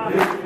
감사합니다. 아. 네.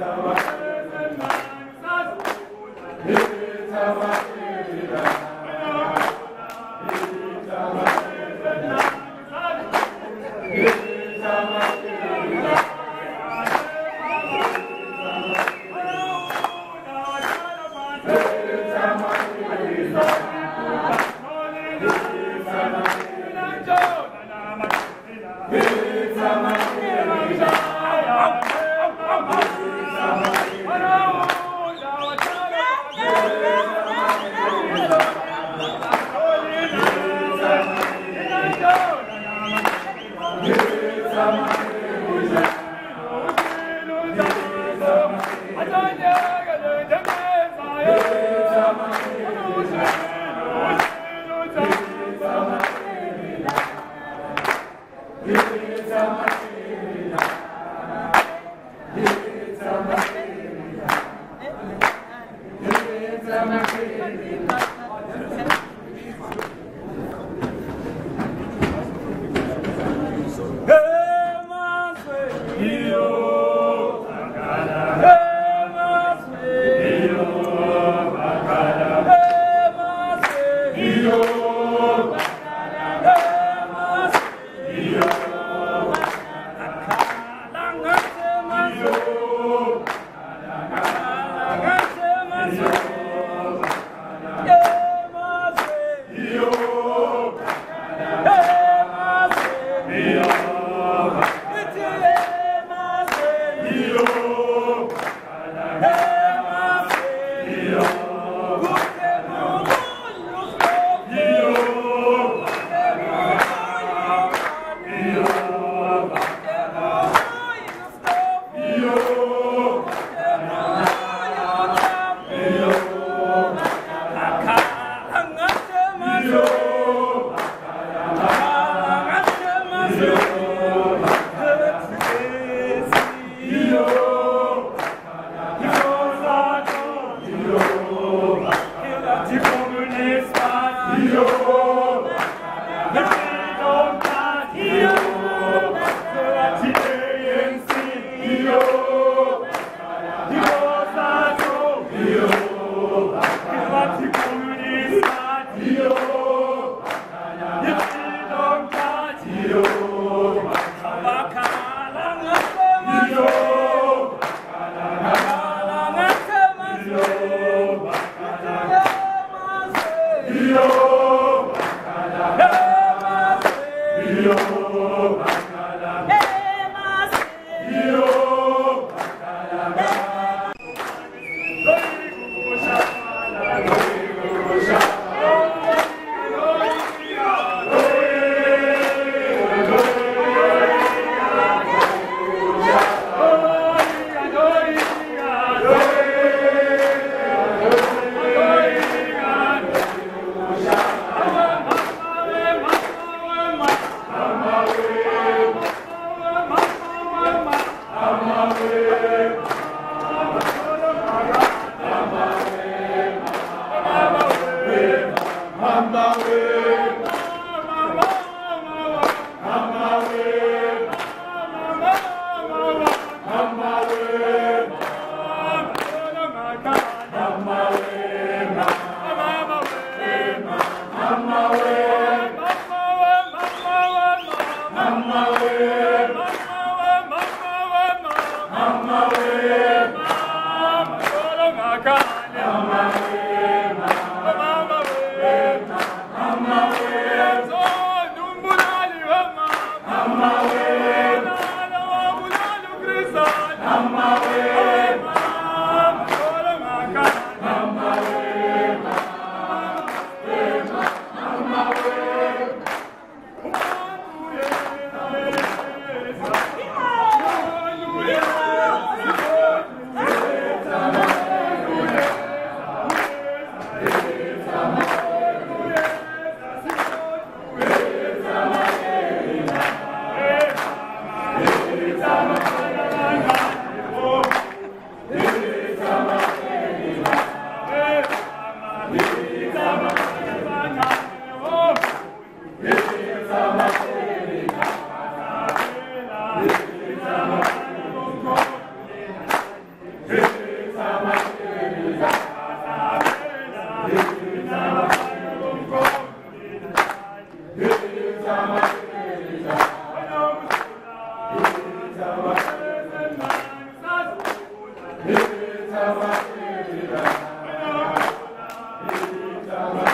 Yeah. Amen.